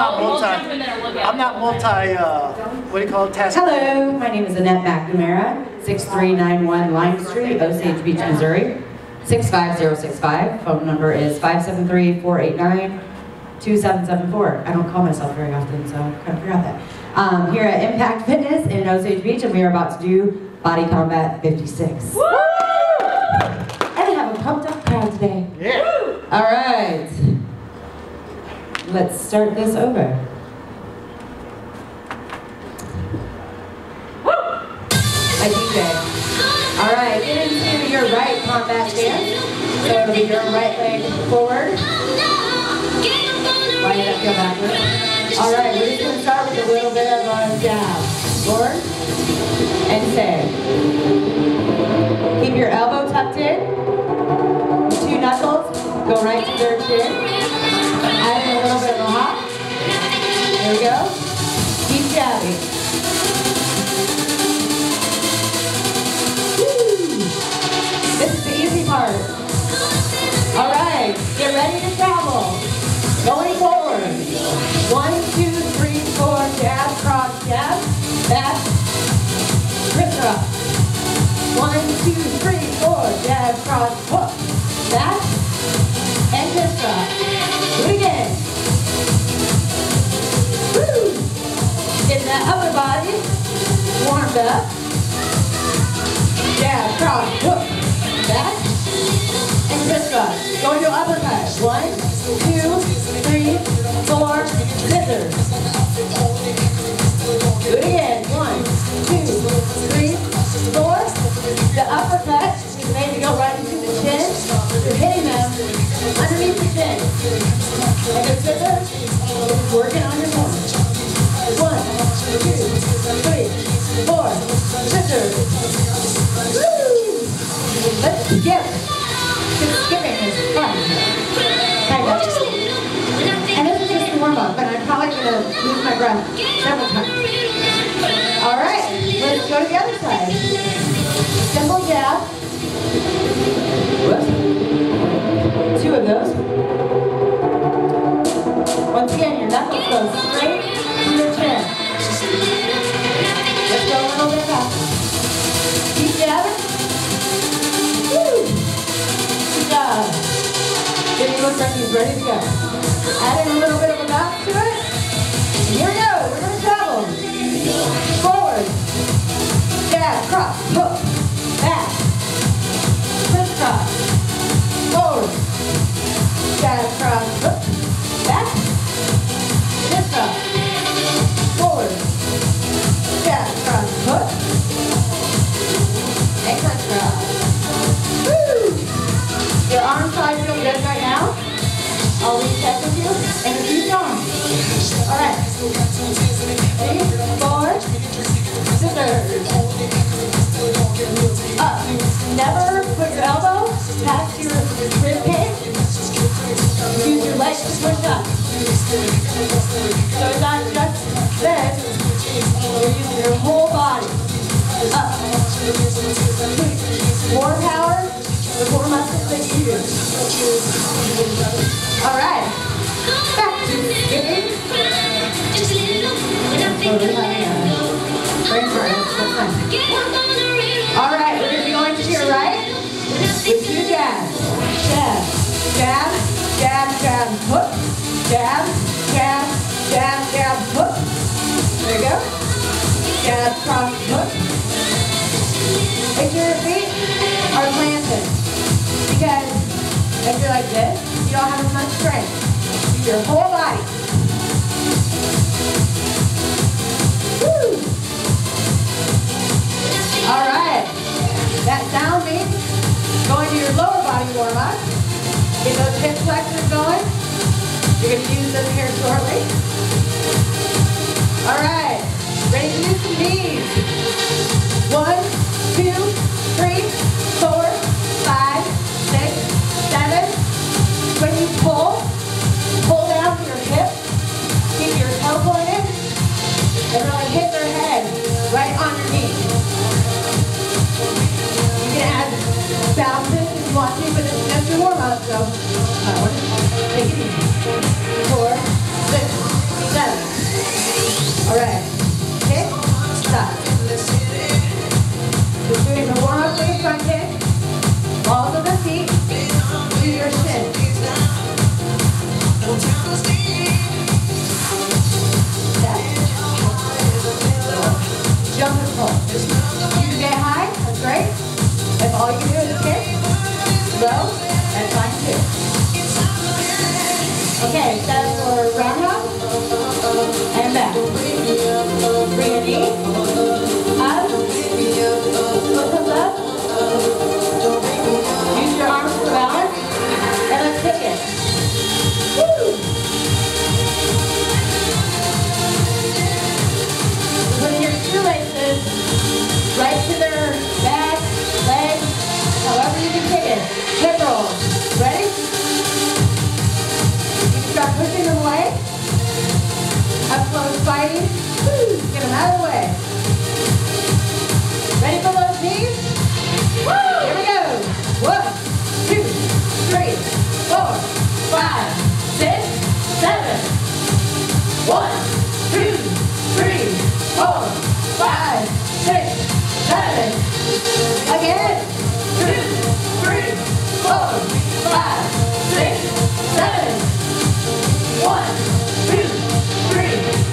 not multi. I'm not multi. Uh, what do you call it? Task. Hello, my name is Annette McNamara, 6391 Lime Street, Osage Beach, Missouri, 65065. Phone number is 573-489-2774. I don't call myself very often, so I kind of forgot that. Um, here at Impact Fitness in Osage Beach, and we are about to do Body Combat 56. Woo! And I have a pumped up crowd today. Yeah. All right. Let's start this over. Woo! My DJ. All right, get into your right combat stance. So it'll be your right leg forward. Line it up, go backward. All right, we're just gonna start with a little bit of a jab. Forward and stay. Keep your elbow tucked in. Two knuckles, go right to your chin. Add a little bit of hop. There we go. Keep jabbing. Woo. This is the easy part. All right, get ready to travel. Going forward. One, two, three, four, jab, cross, jab, back, crisscross. One, two, three, four, jab, cross, hook, back, and crisscross. That upper body warmed up. Jab, cross, hook, back, and crisscross. Going to uppercut. One, Let's skip. Because skipping is fun. Kind of. And this is just warm up, but I'm probably going to lose my breath several times. All right, let's go to the other side. Simple jab. Whoops. Two of those. Once again, your knuckles go straight to your chin. Let's go a little bit back. Looks like he's ready to go. Add in a little bit of a bounce to it. Here we go. We're going to travel. Forward. Jab, cross, hook, back. Crisscross. Forward. Jab, cross, Never put your elbow past your rib. Use your legs to push up. So it's not just this. You're using your whole body. Up. More power, the more muscles that you use. All right. Back to All right, we're going to be going to your right with two jabs. Jab, jab, jab, jab, hook, jab, jab, jab, jab, hook. There you go. Jab, cross, hook. Sure your feet are planted. Because if you're like this, you don't have as much strength. Use your whole body. All right. That sound means going to your lower body warm up. Get those hip flexors going. You're going to use them here shortly. All right. It's One, two, three, four, five, six, seven. Again. Two, three, four, five, six, seven. One, two, three,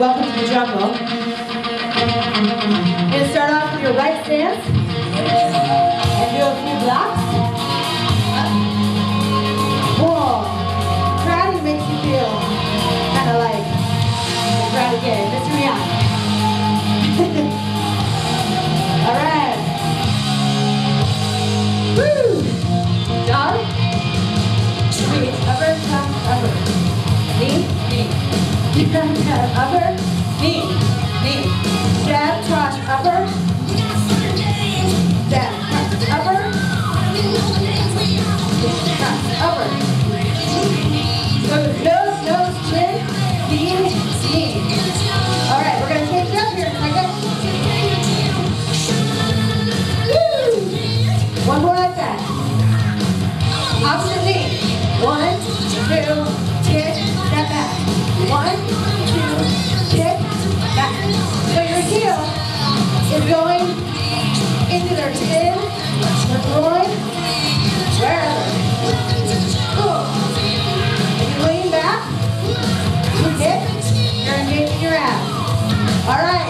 welcome to the drum roll. One, two, kick, step back. One, two, kick, back. So your heel is going into their chin, their groin, wherever. Cool. If you lean back, you kick, you're engaging your abs. All right,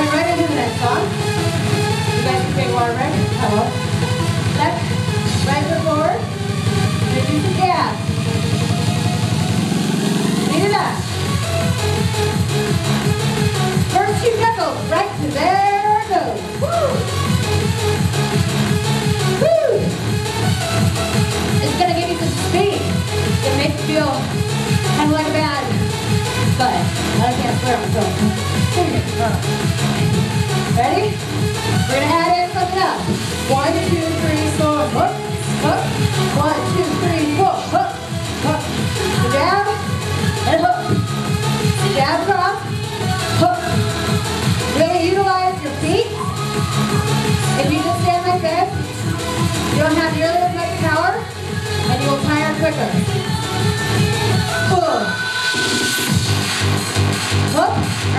Going right into the next song. You guys can take water. I will. Left, right foot forward. Do some jab. Lead it up. First two knuckles, right to there it goes. Woo! Woo! It's gonna give you some speed. It makes you feel kind of like a bad, but Ready? We're gonna add in something else. One, two, three, four, hook, hook. One, two, three, four, hook, hook. Jab and hook. Jab cross, hook. Really utilize your feet. If you just stand like this, you don't have nearly as much power, and you will tire quicker.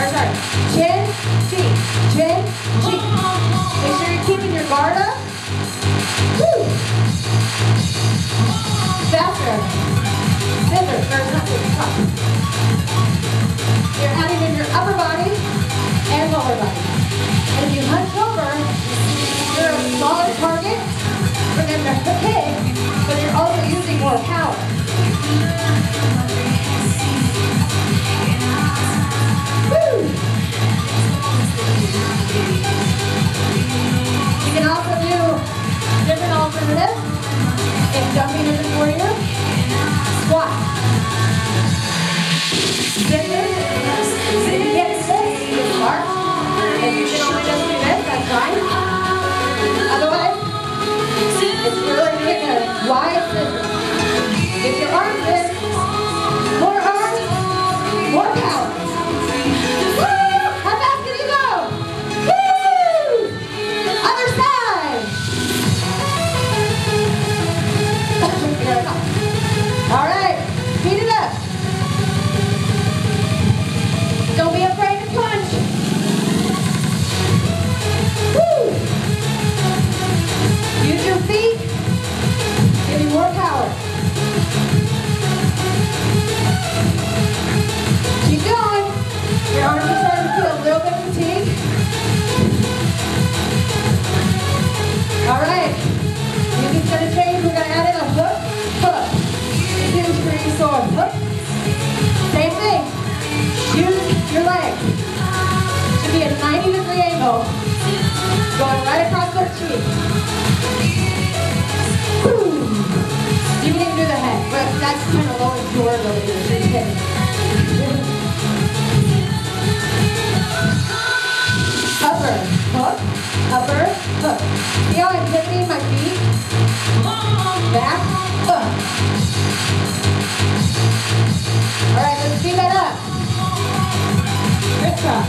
Chin, chin. Make sure you're keeping your guard up. Woo! Faster. Not. You're adding in your upper body and lower body. And if you hunch over, you're a solid target for them to hit, but you're also using more power. We can also do different alternatives. Jumping in for you, squat. Stand. Look. See how I'm pivoting my feet? Back. All right, let's speed that up. Crisscross.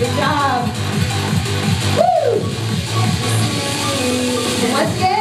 Good job. Woo! Once again,